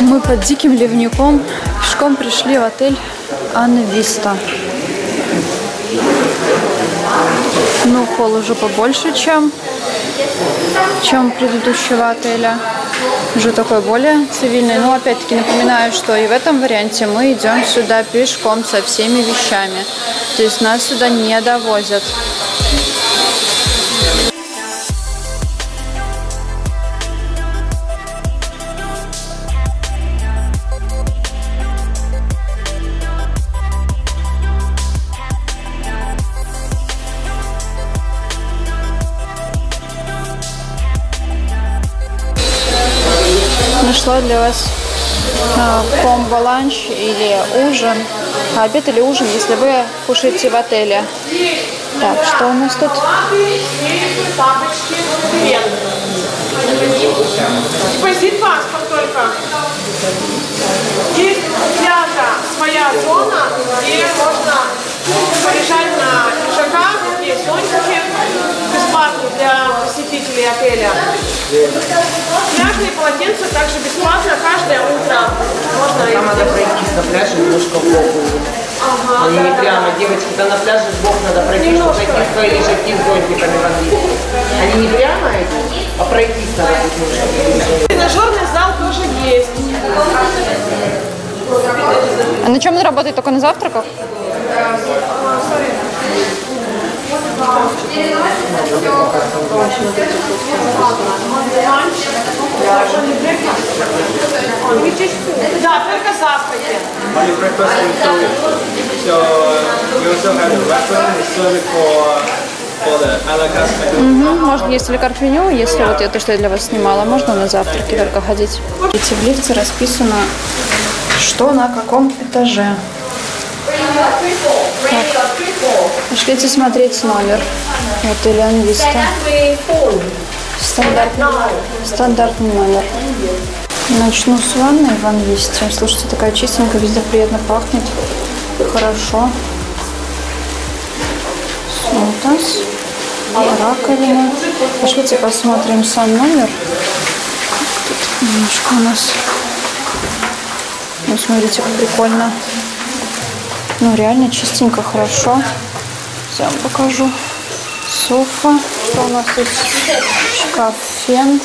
Мы под диким ливняком пешком пришли в отель Анна Виста. Ну, холл уже побольше, чем, чем предыдущего отеля. Уже такой более цивильный. Но опять-таки напоминаю, что и в этом варианте мы идем сюда пешком со всеми вещами. То есть нас сюда не довозят. Нашла для вас э, комбо ланч или ужин, обед или ужин, если вы кушаете в отеле. Так, что у нас тут? Депозит паспорт только. Есть пляжа своя зона, где можно полежать на лежаках, есть зонтики бесплатно для посетителей отеля. Пляжные полотенца также бесплатно каждое утро. Можно Там надо пройти на пляже немножко в бок. Они не прямо, девочки, да на пляже в бок надо пройти, чтобы найти свои лежаки с зонтиками в английском. Они не прямо эти, а пройтись надо будет немножко. Тренажерный зал тоже есть. А на чем он работает? Только на завтраках? Да, только завтраки. Morning breakfast included. So uh, we also have the restaurant is serving for for the a la carte menu. Мгм, Можно, есть или карт меню, если вот это, что я для вас снимала, можно на завтраки только ходить. Видите, в лифте расписано, что на каком этаже. Так, пошлите смотреть номер в отеле Анвиста. Стандартный, стандартный номер. Начну с ванной в Анвисте. Слушайте, такая чистенькая, везде приятно пахнет. Хорошо. Сунтас. Раковина. Пошлите посмотрим сам номер. Тут немножко у нас. Ну, смотрите, как прикольно. Ну, реально чистенько, хорошо. Вам покажу. Софа. Что у нас тут? Шкаф, фен.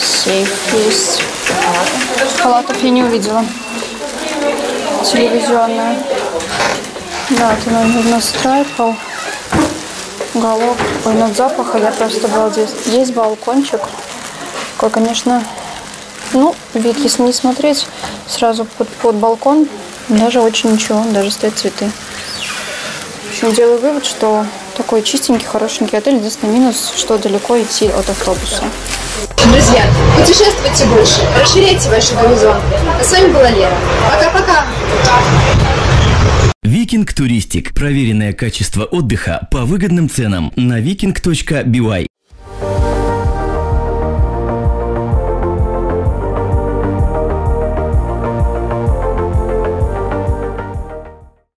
Сейф есть. Халатов я не увидела. Телевизионная. Да, это, наверное, страйпл. Уголок. Ой, ну от запаха я просто обалдеть. Есть балкончик. Такой, конечно, ну, вид, если не смотреть, сразу под, под балкон, даже очень ничего, даже стоят цветы. Общем, делаю вывод, что такой чистенький, хорошенький отель. Единственный минус, что далеко идти от автобуса. Друзья, путешествуйте больше, расширяйте ваши горизонты. А с вами была Лера. Пока-пока. Викинг Туристик. Проверенное качество отдыха по выгодным ценам на viking.by.